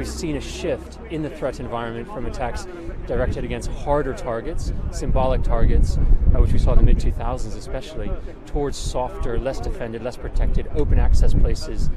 We've seen a shift in the threat environment from attacks directed against harder targets, symbolic targets, uh, which we saw in the mid 2000s especially, towards softer, less defended, less protected, open access places.